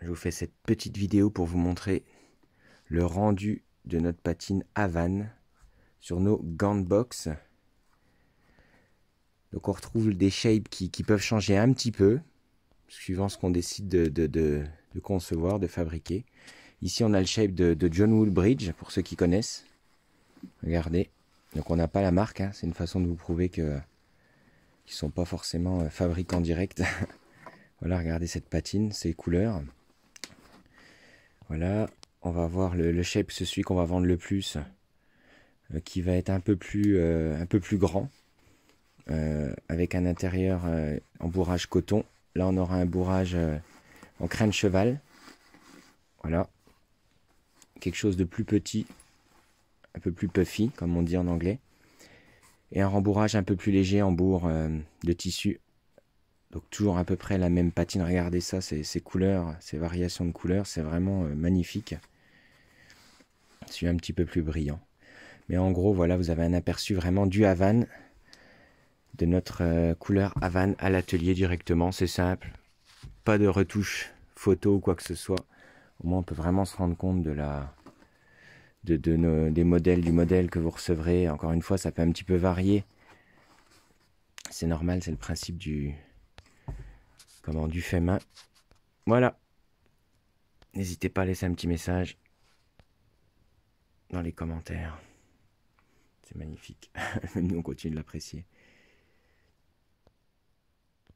je vous fais cette petite vidéo pour vous montrer le rendu de notre patine Havane sur nos gants de boxe. Donc on retrouve des shapes qui, peuvent changer un petit peu, suivant ce qu'on décide de, concevoir, de fabriquer. Ici on a le shape de, John Woolbridge, pour ceux qui connaissent. Regardez. Donc on n'a pas la marque, hein. c'est une façon de vous prouver que qu'ils ne sont pas forcément euh, fabriqués en direct. voilà, regardez cette patine, ces couleurs. Voilà, on va voir le, shape, c'est celui qu'on va vendre le plus, euh, qui va être un peu plus, euh, un peu plus grand, euh, avec un intérieur en bourrage coton. Là, on aura un bourrage en crâne cheval. Voilà, quelque chose de plus petit, un peu plus puffy, comme on dit en anglais, et un rembourrage un peu plus léger en bourre de tissu donc toujours à peu près la même patine. Regardez ça, ces, couleurs, ces variations de couleurs, c'est vraiment euh, magnifique. C'est un petit peu plus brillant. Mais en gros, voilà, vous avez un aperçu vraiment du Havane, de notre euh, couleur Havane à l'atelier directement. C'est simple, pas de retouche photo ou quoi que ce soit. Au moins, on peut vraiment se rendre compte de la, de, des modèles, du modèle que vous recevrez. Encore une fois, ça peut un petit peu varier. C'est normal, c'est le principe du, Du fait main. Voilà. N'hésitez pas à laisser un petit message dans les commentaires. C'est magnifique. Nous, on continue de l'apprécier.